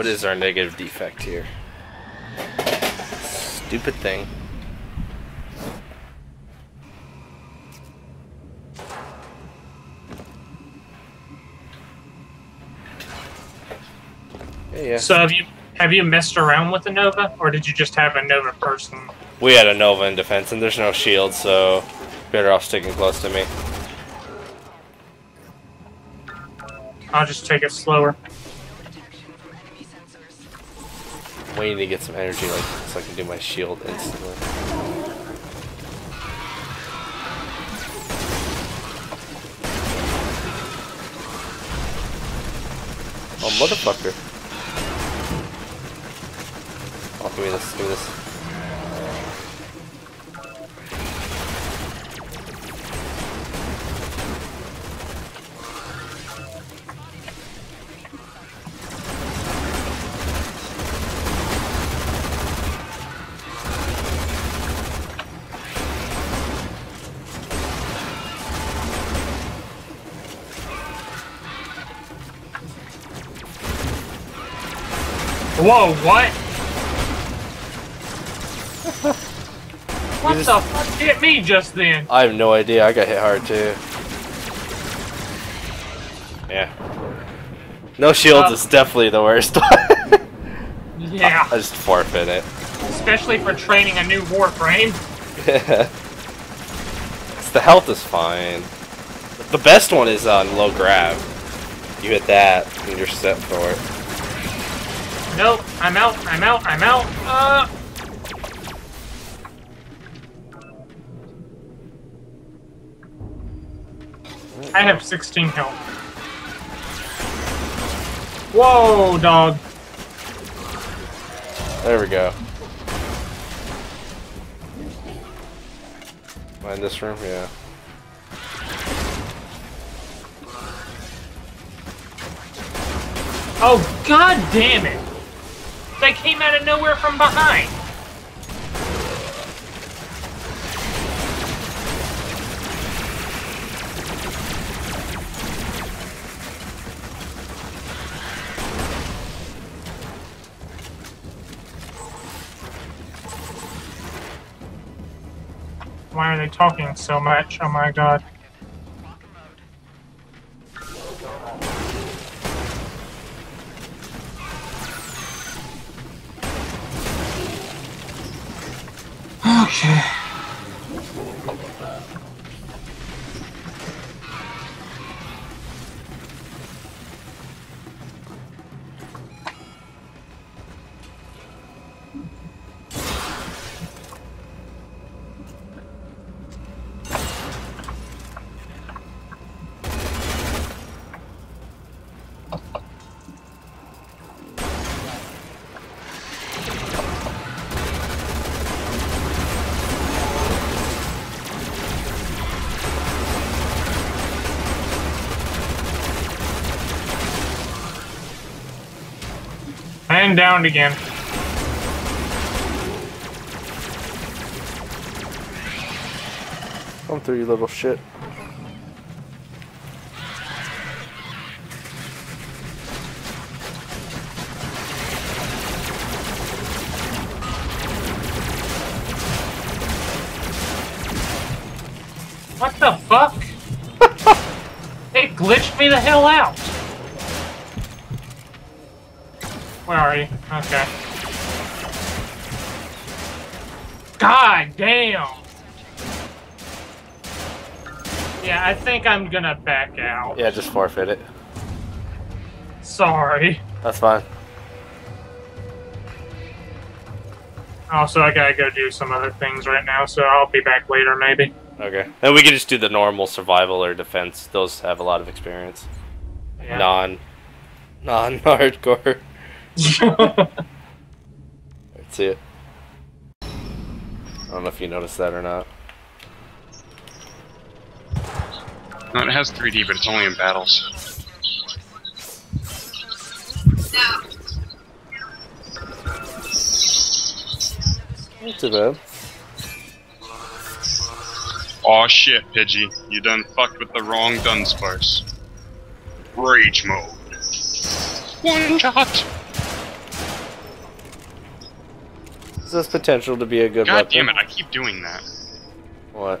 What is our negative defect here? Stupid thing. Yeah. So have you have you messed around with the Nova, or did you just have a Nova first? And... We had a Nova in defense, and there's no shield, so better off sticking close to me. I'll just take it slower. Waiting to get some energy, like so I can do my shield instantly. Oh, motherfucker. Oh, give me this, give me this. Whoa! What? what just- the fuck hit me just then? I have no idea, I got hit hard too. Yeah. No shields Uh, is definitely the worst. Yeah, I just forfeit it. especially for training a new warframe. the health is fine. The best one is on low grab. You hit that, and you're set for it. Nope, I'm out. I'm out. I'm out. Uh. I have 16 health. Whoa, dog. There we go. Am in this room? Yeah. Oh, god damn it! Came out of nowhere from behind. Why are they talking so much? Oh my god. And downed again. Come through, you little shit. What the fuck? it glitched me the hell out. Where are you? Okay. God damn. Yeah, I think I'm gonna back out. Yeah, just forfeit it. Sorry. That's fine. Also, I gotta go do some other things right now, so I'll be back later, maybe. Okay. And we can just do the normal survival or defense. Those have a lot of experience. Yeah. Non non hardcore. It. I don't know if you noticed that or not. No, it has 3D, but it's only in battles. Not too bad. Aw shit, Pidgey. You done fucked with the wrong Dunsparce. Rage mode. One shot! This has potential to be a good God weapon. damn it! I keep doing that. What?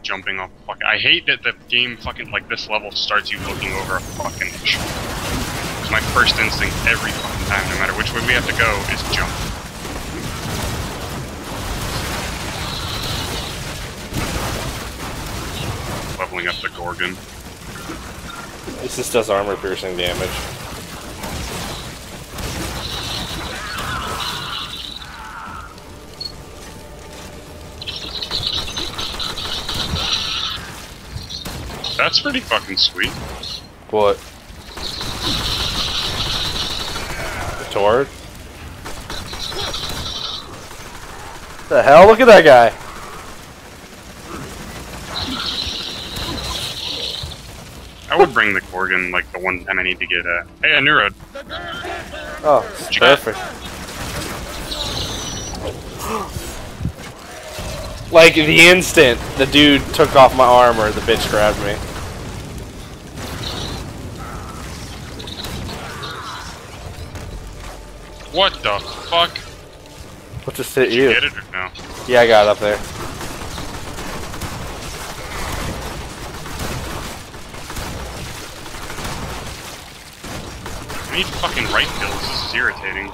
Jumping off. Fuck. I hate that the game fucking like this level starts you looking over a fucking edge. 'Cause my first instinct every fucking time, no matter which way we have to go, is jump. Leveling up the Gorgon. This just does armor piercing damage. That's pretty fucking sweet. What? The Tord? The hell? Look at that guy! I would bring the Gorgon like the one time I need to get a. Hey, a Neuro. Oh, perfect. like the instant the dude took off my armor, the bitch grabbed me. The fuck? What just hit Did you you? get it or no? Yeah, I got up there. I need fucking right kills. This is irritating.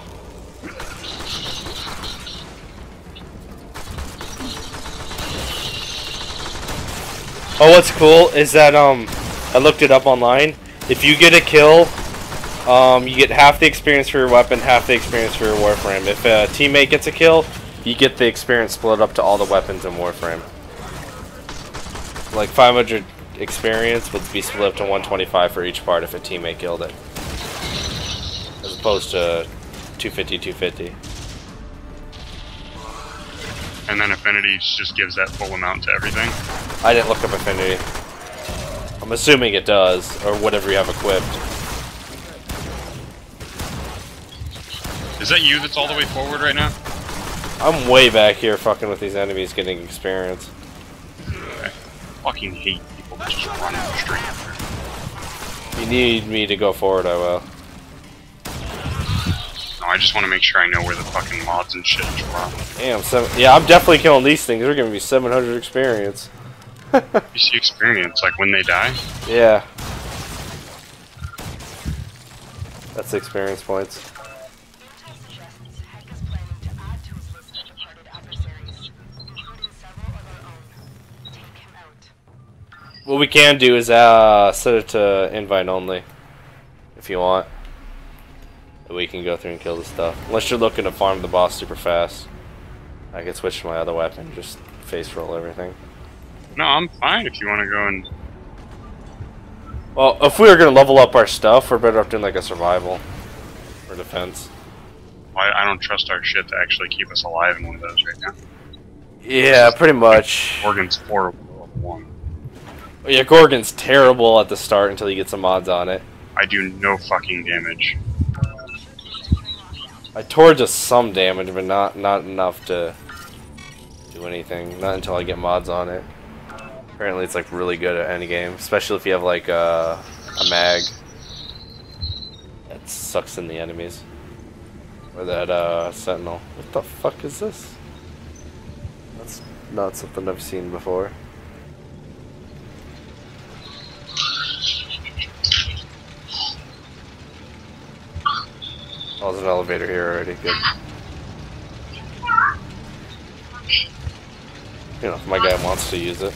Oh, what's cool is that um, I looked it up online. If you get a kill, um, you get half the experience for your weapon, half the experience for your Warframe. If a teammate gets a kill, you get the experience split up to all the weapons in Warframe. Like 500 experience would be split up to 125 for each part if a teammate killed it, as opposed to 250, 250. And then Affinity just gives that full amount to everything. I didn't look up Affinity. I'm assuming it does, or whatever you have equipped. Is that you that's all the way forward right now? I'm way back here fucking with these enemies getting experience. I fucking hate people that just run straight through. If you need me to go forward, I will. No, I just want to make sure I know where the fucking mods and shit drop. Damn, seven, yeah, I'm definitely killing these things. They're giving me 700 experience. You see experience, like when they die? Yeah. That's experience points. What we can do is uh, set it to invite only, if you want. We can go through and kill the stuff. Unless you're looking to farm the boss super fast. I can switch to my other weapon, just face roll everything. No, I'm fine if you want to go and. Well, if we were gonna level up our stuff, we're better off doing like a survival or defense. I, I don't trust our shit to actually keep us alive in one of those right now. Yeah, pretty much. Organ's horrible. Yeah, Gorgon's terrible at the start until you get some mods on it. I do no fucking damage. I tore just some damage, but not not enough to do anything. Not until I get mods on it. Apparently, it's like really good at any game, especially if you have like uh, a mag that sucks in the enemies, or that uh, sentinel. What the fuck is this? That's not something I've seen before. Oh, there's an elevator here already. Good. You know, if my guy wants to use it.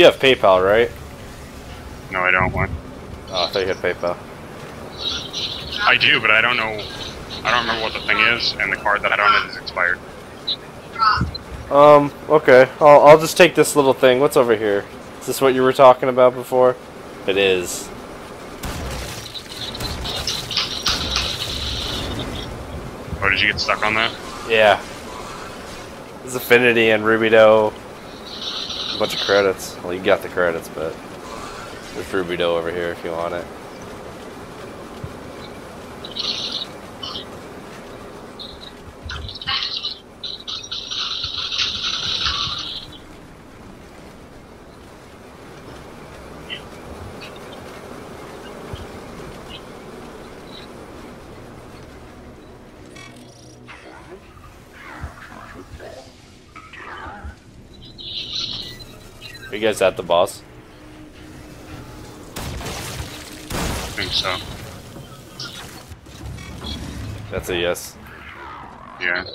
You have PayPal, right? No, I don't want. Oh, I thought you had PayPal. I do, but I don't know. I don't remember what the thing is, and the card that I don't have is expired. Um, okay. I'll, I'll just take this little thing. What's over here? Is this what you were talking about before? It is. Oh, did you get stuck on that? Yeah. There's Affinity and Rubedo. Bunch of credits. Well, you got the credits, but there's Rubedo over here if you want it. You guys at the boss? I think so. That's a yes. Yeah. Got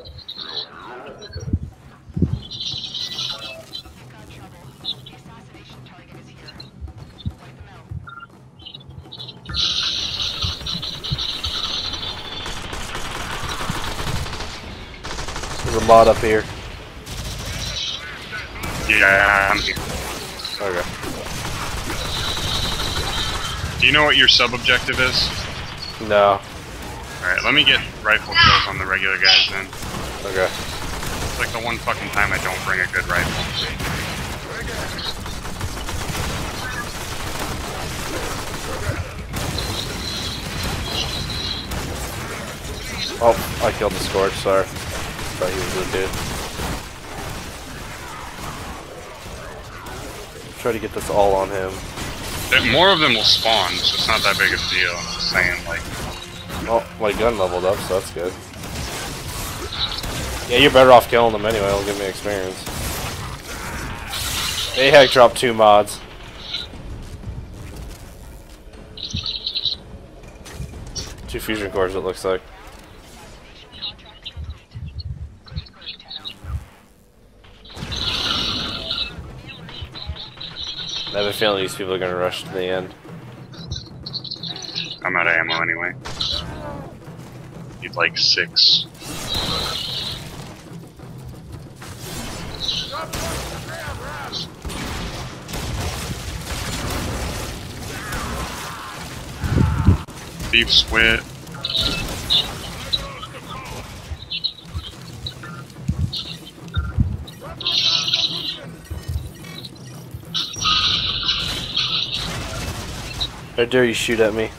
trouble. The assassination target is here. Wipe them out. There's a mod up here. Yeah, I'm here. Okay. Do you know what your sub objective is? No. Alright, let me get rifle kills on the regular guys then. Okay. It's like the one fucking time I don't bring a good rifle. Oh, I killed the Scorch, sorry. Thought he was a dude. Try to get this all on him. There- More of them will spawn, so it's not that big of a deal. I'm just saying, like, Oh, my gun leveled up, so that's good. Yeah, you're better off killing them anyway, it'll give me experience. AHAC dropped two mods. Two fusion cores, it looks like. I have a feeling these people are gonna rush to the end. I'm out of ammo anyway. Need like six. Deep sweat. How dare you shoot at me?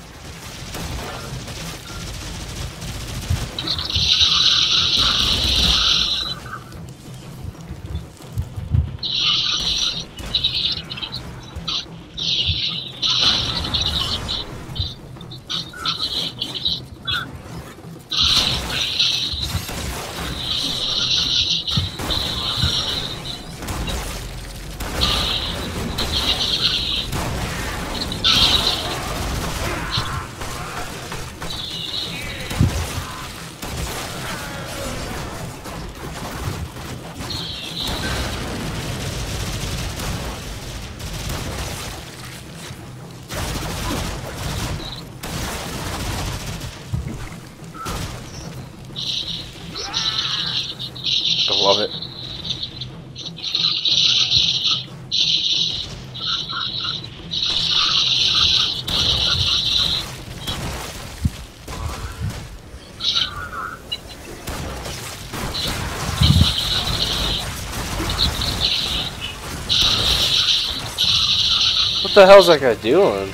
The hell's that guy doing?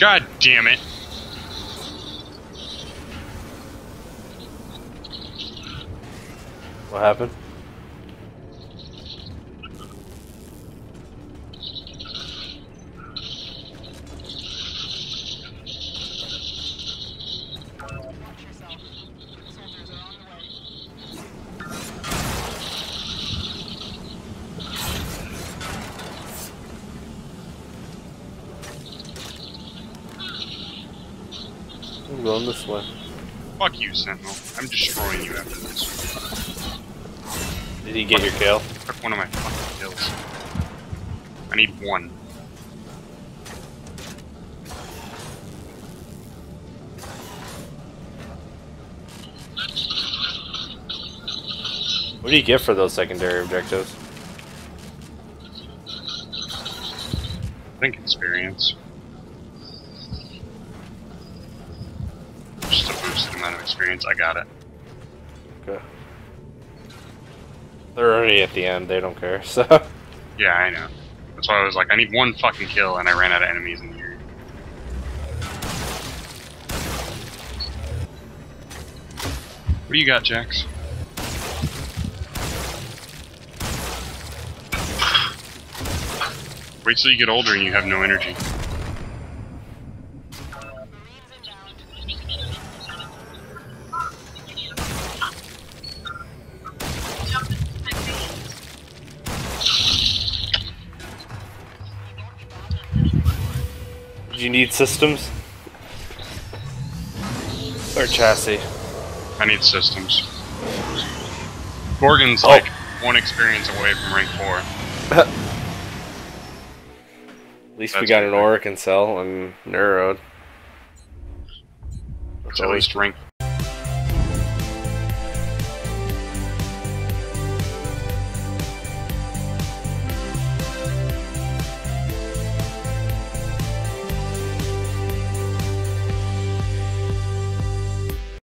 God damn it. What happened? On going this way. Fuck you, Sentinel. I'm destroying you after this. Did he get your kill? Took one of my fucking kills. I need one. What do you get for those secondary objectives? I think experience. Experience. I got it. Okay. They're already at the end. They don't care. So Yeah, I know. That's why I was like, I need one fucking kill, and I ran out of enemies in the area. What do you got, Jax? Wait till you get older and you have no energy. You need systems or chassis? I need systems. Gorgon's Oh. like one experience away from rank 4. At least we got an. Orokin Cell and Neurode. That's at least rank